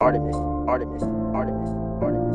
Artemis, Artemis, Artemis, Artemis.